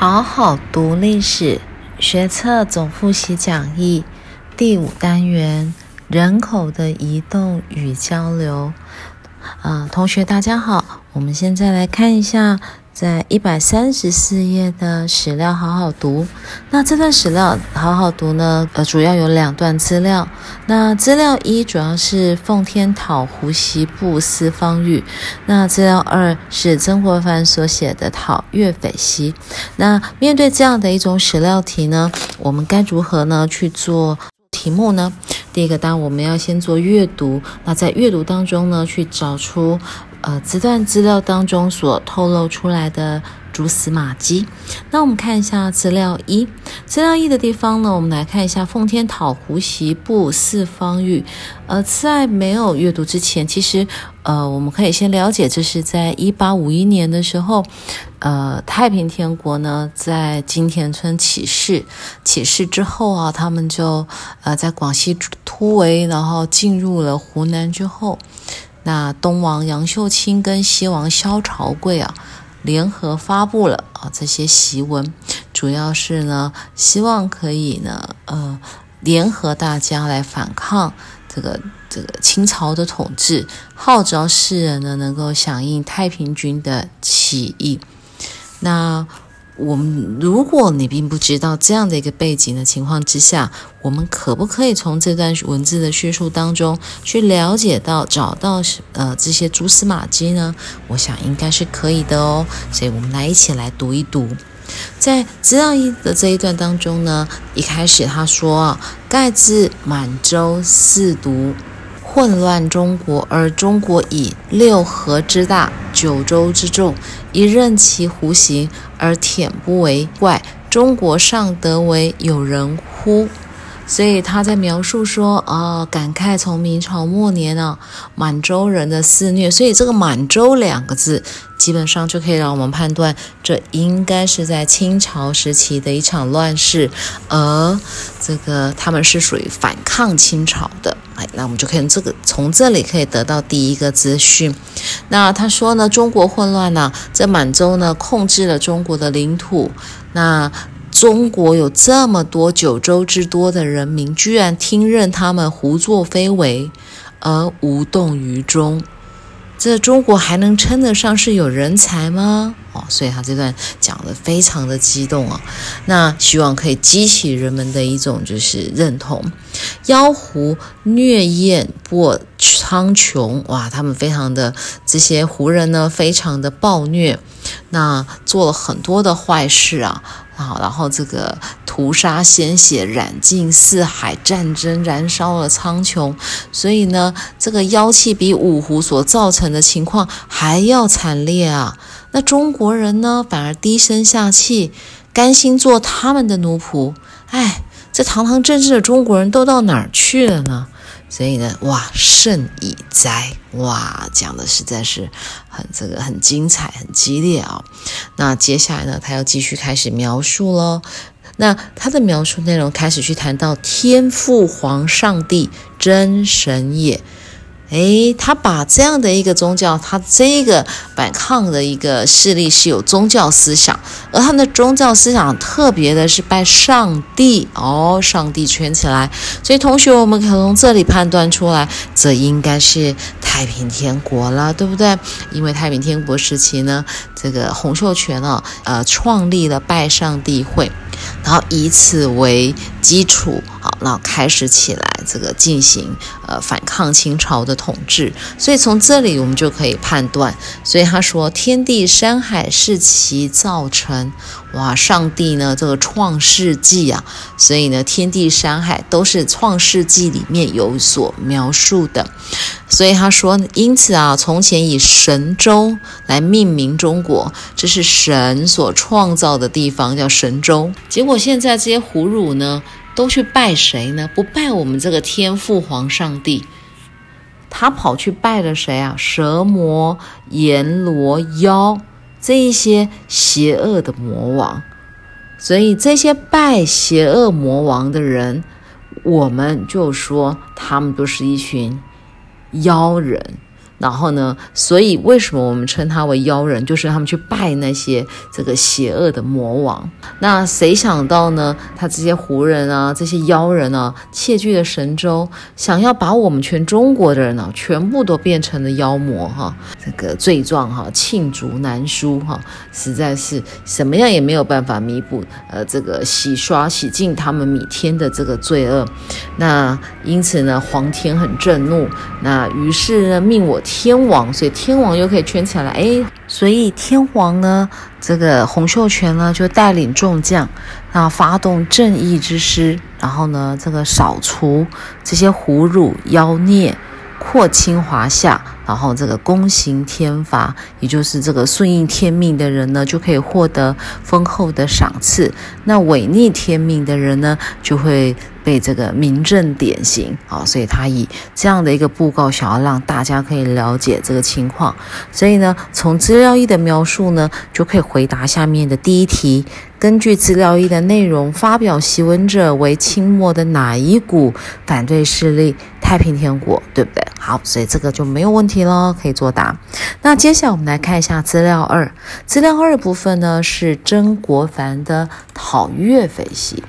好好读历史学册总复习讲义第五单元：人口的移动与交流。啊，同学大家好，我们现在来看一下。在一百三十四页的史料好好读。那这段史料好好读呢？呃，主要有两段资料。那资料一主要是奉天讨胡袭部四方域。那资料二是曾国藩所写的讨粤匪西。那面对这样的一种史料题呢，我们该如何呢去做题目呢？第一个，当然我们要先做阅读。那在阅读当中呢，去找出。呃，这段资料当中所透露出来的蛛丝马迹，那我们看一下资料一。资料一的地方呢，我们来看一下奉天讨胡袭部四方域。呃，在没有阅读之前，其实呃，我们可以先了解，这是在一八五一年的时候，呃，太平天国呢在金田村起事，起事之后啊，他们就呃在广西突围，然后进入了湖南之后。那东王杨秀清跟西王萧朝贵啊，联合发布了啊这些檄文，主要是呢，希望可以呢，呃，联合大家来反抗这个这个清朝的统治，号召世人呢能够响应太平军的起义。那。我们如果你并不知道这样的一个背景的情况之下，我们可不可以从这段文字的叙述当中去了解到、找到呃这些蛛丝马迹呢？我想应该是可以的哦。所以我们来一起来读一读，在资料一的这一段当中呢，一开始他说啊，盖自满洲四独。混乱中国，而中国以六合之大，九州之众，一任其胡行，而舔不为怪。中国尚得为有人乎？所以他在描述说啊，感慨从明朝末年啊，满洲人的肆虐。所以这个“满洲”两个字，基本上就可以让我们判断，这应该是在清朝时期的一场乱世，而这个他们是属于反抗清朝的。哎，那我们就可以这个从这里可以得到第一个资讯。那他说呢，中国混乱呢，在满洲呢控制了中国的领土。那中国有这么多九州之多的人民，居然听任他们胡作非为，而无动于衷。这中国还能称得上是有人才吗？哦，所以他这段讲的非常的激动啊。那希望可以激起人们的一种就是认同。妖狐虐燕不苍穹，哇，他们非常的这些胡人呢，非常的暴虐，那做了很多的坏事啊。好，然后这个屠杀鲜血，染尽四海，战争燃烧了苍穹，所以呢，这个妖气比五胡所造成的情况还要惨烈啊！那中国人呢，反而低声下气，甘心做他们的奴仆。哎，这堂堂正正的中国人都到哪儿去了呢？所以呢，哇，甚以哉！哇，讲的实在是很这个很精彩，很激烈啊。那接下来呢，他要继续开始描述喽。那他的描述内容开始去谈到天父皇上帝真神也。诶，他把这样的一个宗教，他这个反抗的一个势力是有宗教思想，而他们的宗教思想特别的是拜上帝哦，上帝圈起来。所以同学，我们可从这里判断出来，这应该是太平天国了，对不对？因为太平天国时期呢，这个洪秀全呢，呃，创立了拜上帝会。然后以此为基础，那开始起来这个进行呃反抗清朝的统治。所以从这里我们就可以判断，所以他说天地山海是其造成，哇，上帝呢这个创世纪啊，所以呢天地山海都是创世纪里面有所描述的。所以他说，因此啊，从前以神州来命名中国，这是神所创造的地方，叫神州。结果现在这些胡虏呢，都去拜谁呢？不拜我们这个天父皇上帝，他跑去拜了谁啊？蛇魔、阎罗、妖这一些邪恶的魔王。所以这些拜邪恶魔王的人，我们就说他们都是一群。妖人，然后呢，所以为什么我们称他为妖人？就是他们去拜那些这个邪恶的魔王。那谁想到呢？他这些胡人啊，这些妖人啊，窃据了神州，想要把我们全中国的人呢，全部都变成了妖魔哈。这个罪状哈，罄竹难书哈，实在是什么样也没有办法弥补。呃，这个洗刷洗净他们弥天的这个罪恶。那因此呢，皇天很震怒。那于是呢，命我。天王，所以天王又可以圈起来，哎，所以天王呢，这个洪秀全呢就带领众将，那发动正义之师，然后呢，这个扫除这些胡虏妖孽，扩清华夏，然后这个公行天罚，也就是这个顺应天命的人呢，就可以获得丰厚的赏赐；那违逆天命的人呢，就会。被这个民政典型啊，所以他以这样的一个布告，想要让大家可以了解这个情况。所以呢，从资料一的描述呢，就可以回答下面的第一题：根据资料一的内容，发表檄文者为清末的哪一股反对势力？太平天国，对不对？好，所以这个就没有问题了，可以作答。那接下来我们来看一下资料二，资料二的部分呢是曾国藩的讨岳匪檄。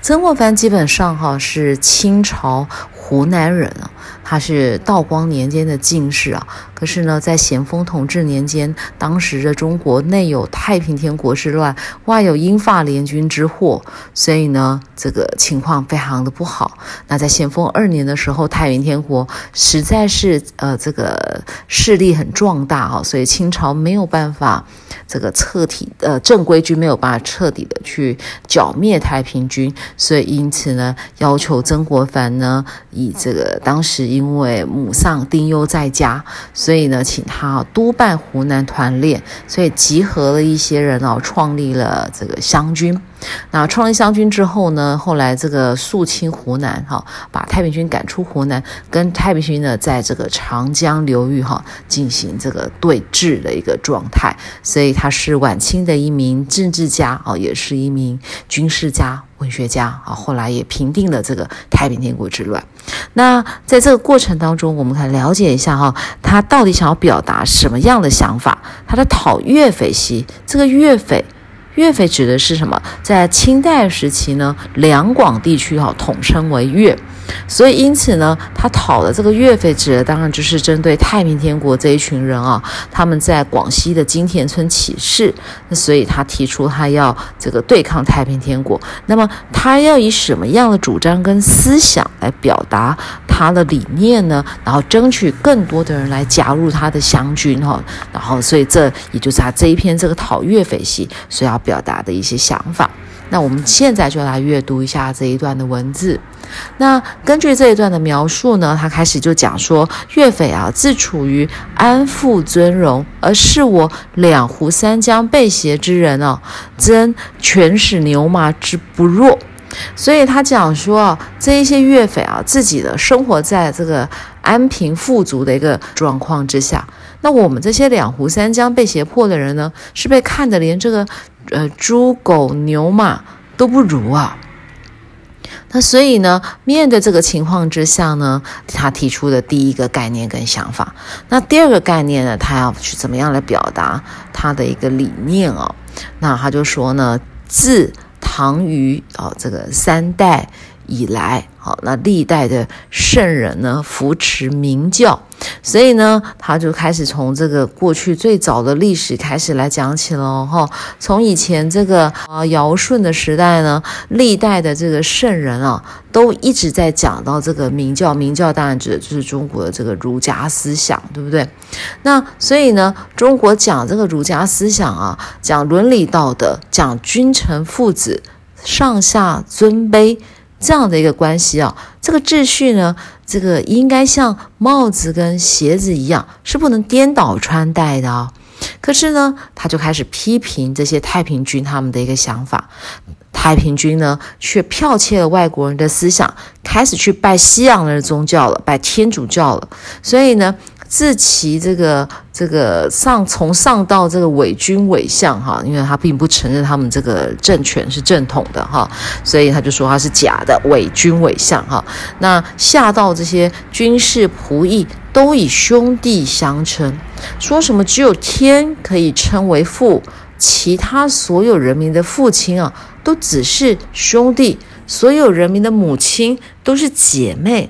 曾国藩基本上哈是清朝湖南人啊。他是道光年间的进士啊，可是呢，在咸丰同治年间，当时的中国内有太平天国之乱，外有英法联军之祸，所以呢，这个情况非常的不好。那在咸丰二年的时候，太平天国实在是呃这个势力很壮大哈，所以清朝没有办法这个彻底呃正规军没有办法彻底的去剿灭太平军，所以因此呢，要求曾国藩呢以这个当时。因为母丧丁忧在家，所以呢，请他督办湖南团练，所以集合了一些人哦，创立了这个湘军。那创立湘军之后呢，后来这个肃清湖南，哈，把太平军赶出湖南，跟太平军呢，在这个长江流域哈进行这个对峙的一个状态。所以他是晚清的一名政治家啊，也是一名军事家。文学家啊，后来也平定了这个太平天国之乱。那在这个过程当中，我们来了解一下哈，他到底想要表达什么样的想法？他的讨粤匪檄，这个岳匪。岳匪指的是什么？在清代时期呢，两广地区哈统称为岳，所以因此呢，他讨的这个岳飞指的当然就是针对太平天国这一群人啊，他们在广西的金田村起事，那所以他提出他要这个对抗太平天国，那么他要以什么样的主张跟思想来表达他的理念呢？然后争取更多的人来加入他的湘军哈，然后所以这也就是他这一篇这个讨岳飞檄所要。表达的一些想法，那我们现在就来阅读一下这一段的文字。那根据这一段的描述呢，他开始就讲说，岳匪啊，自处于安富尊荣，而是我两湖三江被挟之人哦，真全使牛马之不弱。所以他讲说啊，这一些岳匪啊，自己的生活在这个安贫富足的一个状况之下。那我们这些两湖三江被胁迫的人呢，是被看得连这个呃猪狗牛马都不如啊。那所以呢，面对这个情况之下呢，他提出的第一个概念跟想法。那第二个概念呢，他要去怎么样来表达他的一个理念哦？那他就说呢，自唐虞啊这个三代以来。好，那历代的圣人呢，扶持明教，所以呢，他就开始从这个过去最早的历史开始来讲起了哈。从以前这个啊尧舜的时代呢，历代的这个圣人啊，都一直在讲到这个明教。明教当然指的就是中国的这个儒家思想，对不对？那所以呢，中国讲这个儒家思想啊，讲伦理道德，讲君臣父子上下尊卑。这样的一个关系啊，这个秩序呢，这个应该像帽子跟鞋子一样，是不能颠倒穿戴的啊。可是呢，他就开始批评这些太平军他们的一个想法，太平军呢却剽窃了外国人的思想，开始去拜西洋人的宗教了，拜天主教了。所以呢。自其这个这个上从上到这个伪君伪相哈，因为他并不承认他们这个政权是正统的哈，所以他就说他是假的伪君伪相哈。那下到这些军事仆役都以兄弟相称，说什么只有天可以称为父，其他所有人民的父亲啊，都只是兄弟，所有人民的母亲都是姐妹。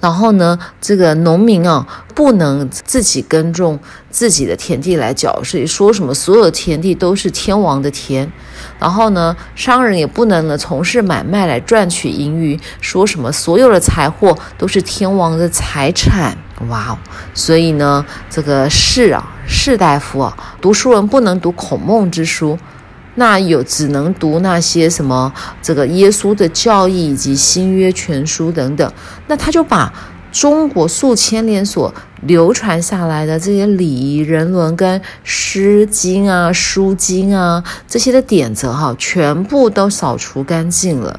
然后呢，这个农民啊，不能自己耕种自己的田地来缴税，说什么所有的田地都是天王的田。然后呢，商人也不能呢从事买卖来赚取盈余，说什么所有的财货都是天王的财产。哇哦！所以呢，这个士啊，士大夫啊，读书人不能读孔孟之书。那有只能读那些什么这个耶稣的教义以及新约全书等等，那他就把中国数千年所流传下来的这些礼仪人伦跟诗经啊、书经啊这些的典则哈，全部都扫除干净了。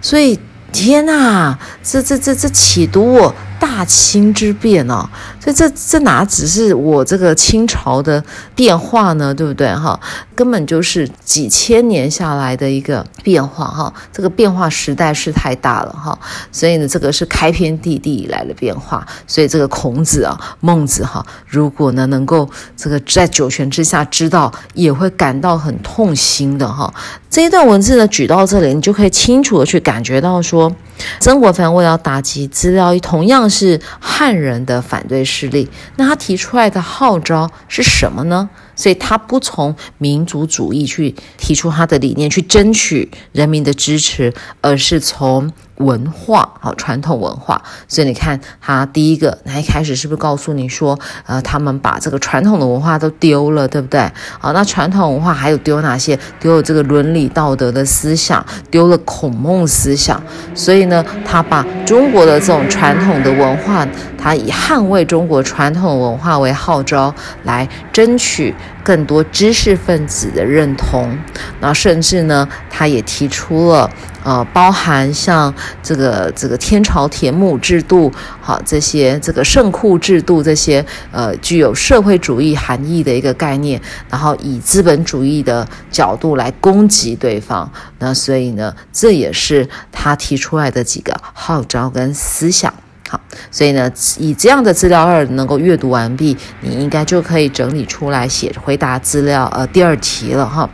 所以天呐，这这这这岂独我？大清之变哦，所以这这哪只是我这个清朝的变化呢？对不对哈？根本就是几千年下来的一个变化哈。这个变化时代是太大了哈，所以呢，这个是开篇地地以来的变化。所以这个孔子啊、孟子哈，如果呢能够这个在九泉之下知道，也会感到很痛心的哈。这一段文字呢举到这里，你就可以清楚的去感觉到说。曾国藩为了打击资料同样是汉人的反对势力，那他提出来的号召是什么呢？所以他不从民族主义去提出他的理念，去争取人民的支持，而是从。文化好，传统文化，所以你看，他第一个，他一开始是不是告诉你说，呃，他们把这个传统的文化都丢了，对不对？好，那传统文化还有丢哪些？丢了这个伦理道德的思想，丢了孔孟思想。所以呢，他把中国的这种传统的文化，他以捍卫中国传统文化为号召，来争取更多知识分子的认同。那甚至呢，他也提出了。呃，包含像这个这个天朝田亩制度，好这些这个圣库制度这些呃具有社会主义含义的一个概念，然后以资本主义的角度来攻击对方，那所以呢，这也是他提出来的几个号召跟思想。好，所以呢，以这样的资料二能够阅读完毕，你应该就可以整理出来写回答资料呃第二题了哈。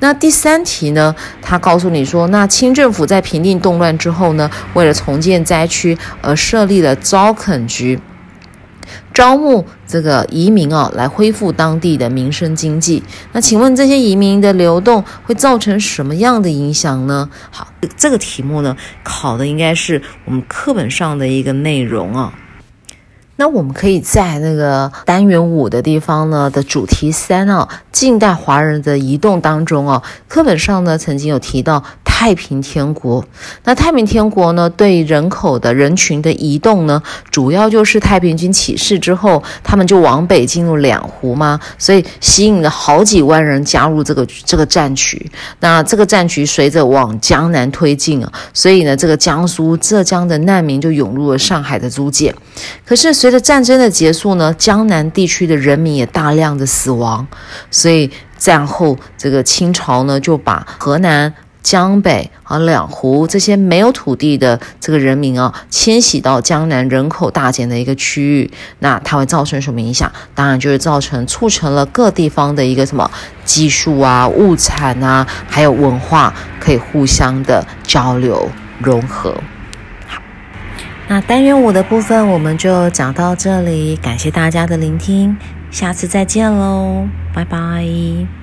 那第三题呢，他告诉你说，那清政府在平定动乱之后呢，为了重建灾区而设立了招垦局。招募这个移民啊，来恢复当地的民生经济。那请问这些移民的流动会造成什么样的影响呢？好，这个题目呢，考的应该是我们课本上的一个内容啊。那我们可以在那个单元五的地方呢的主题三啊，近代华人的移动当中啊，课本上呢曾经有提到。太平天国，那太平天国呢？对人口的人群的移动呢，主要就是太平军起事之后，他们就往北进入两湖嘛，所以吸引了好几万人加入这个这个战局。那这个战局随着往江南推进啊，所以呢，这个江苏、浙江的难民就涌入了上海的租界。可是随着战争的结束呢，江南地区的人民也大量的死亡，所以战后这个清朝呢，就把河南。江北啊，两湖这些没有土地的这个人民啊，迁徙到江南人口大减的一个区域，那它会造成什么影响？当然就是造成促成了各地方的一个什么技术啊、物产啊，还有文化可以互相的交流融合。好，那单元五的部分我们就讲到这里，感谢大家的聆听，下次再见喽，拜拜。